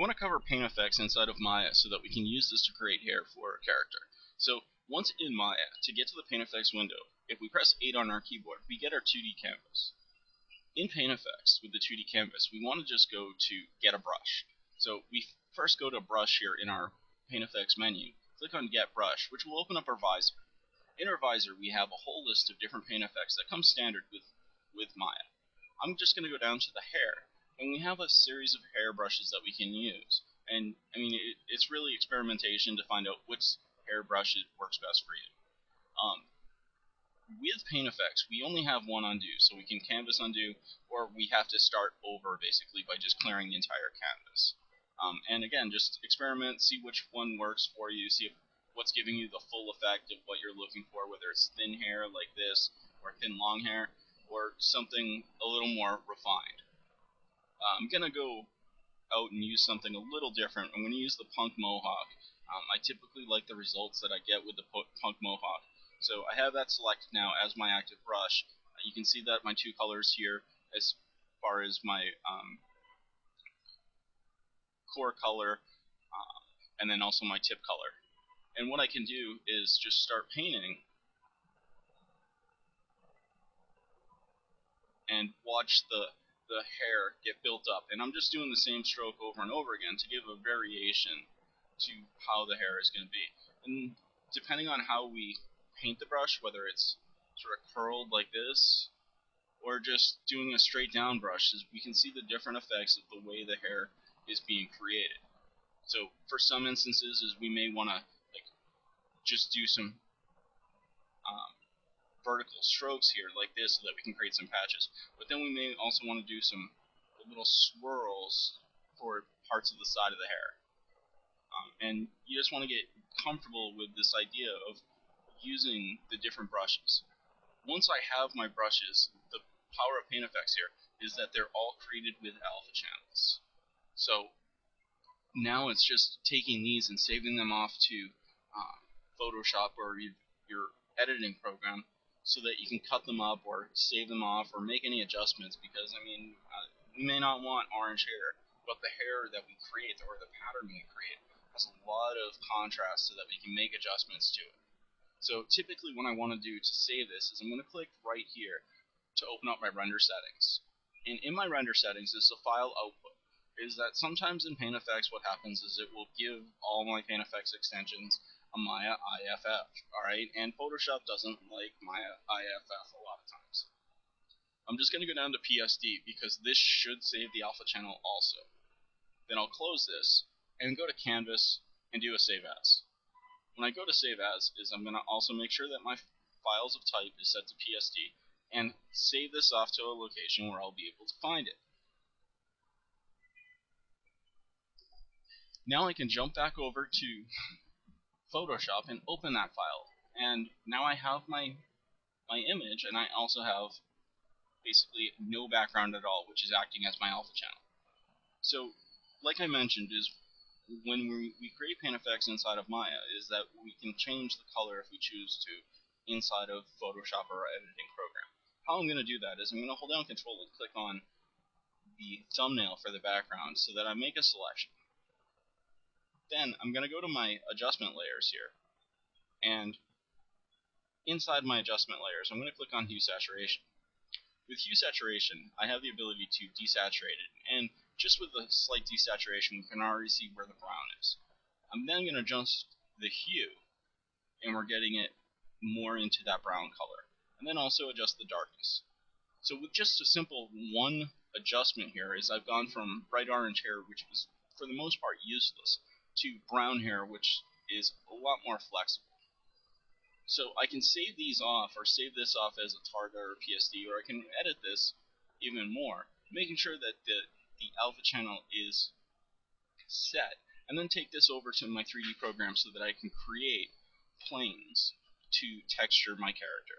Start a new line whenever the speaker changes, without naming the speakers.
I want to cover paint effects inside of Maya so that we can use this to create hair for a character. So once in Maya, to get to the paint effects window, if we press 8 on our keyboard, we get our 2D canvas. In paint effects with the 2D canvas, we want to just go to get a brush. So we first go to brush here in our paint effects menu, click on get brush, which will open up our visor. In our visor, we have a whole list of different paint effects that come standard with, with Maya. I'm just going to go down to the hair and we have a series of hair brushes that we can use. And I mean, it, it's really experimentation to find out which hair brush works best for you. Um, with paint effects, we only have one undo, so we can canvas undo, or we have to start over basically by just clearing the entire canvas. Um, and again, just experiment, see which one works for you, see if what's giving you the full effect of what you're looking for, whether it's thin hair like this, or thin long hair, or something a little more refined. Uh, I'm going to go out and use something a little different. I'm going to use the Punk Mohawk. Um, I typically like the results that I get with the Punk Mohawk. So I have that selected now as my active brush. Uh, you can see that my two colors here as far as my um, core color uh, and then also my tip color. And what I can do is just start painting and watch the the hair get built up. And I'm just doing the same stroke over and over again to give a variation to how the hair is going to be. And depending on how we paint the brush, whether it's sort of curled like this, or just doing a straight down brush, we can see the different effects of the way the hair is being created. So for some instances, is we may want to like just do some um, vertical strokes here like this so that we can create some patches. But then we may also want to do some little swirls for parts of the side of the hair. Um, and you just want to get comfortable with this idea of using the different brushes. Once I have my brushes, the power of Paint Effects here is that they're all created with alpha channels. So now it's just taking these and saving them off to uh, Photoshop or your editing program so that you can cut them up or save them off or make any adjustments because, I mean, uh, we may not want orange hair, but the hair that we create or the pattern we create has a lot of contrast so that we can make adjustments to it. So typically what I want to do to save this is I'm going to click right here to open up my render settings. And in my render settings is the file output. Is that sometimes in Paint Effects what happens is it will give all my Paint Effects extensions a Maya IFF, alright? And Photoshop doesn't like Maya IFF a lot of times. I'm just going to go down to PSD because this should save the alpha channel also. Then I'll close this and go to Canvas and do a Save As. When I go to Save As, is I'm going to also make sure that my files of type is set to PSD and save this off to a location where I'll be able to find it. Now I can jump back over to Photoshop and open that file. And now I have my my image and I also have basically no background at all, which is acting as my alpha channel. So, like I mentioned, is when we, we create paint effects inside of Maya, is that we can change the color if we choose to inside of Photoshop or our editing program. How I'm going to do that is I'm going to hold down Control and click on the thumbnail for the background so that I make a selection. I'm going to go to my adjustment layers here. And inside my adjustment layers, I'm going to click on hue saturation. With hue saturation, I have the ability to desaturate it. And just with a slight desaturation, we can already see where the brown is. I'm then going to adjust the hue, and we're getting it more into that brown color. And then also adjust the darkness. So with just a simple one adjustment here is I've gone from bright orange hair, which was for the most part useless, to brown hair, which is a lot more flexible. So I can save these off, or save this off as a Targa or PSD, or I can edit this even more, making sure that the, the alpha channel is set, and then take this over to my 3D program so that I can create planes to texture my character.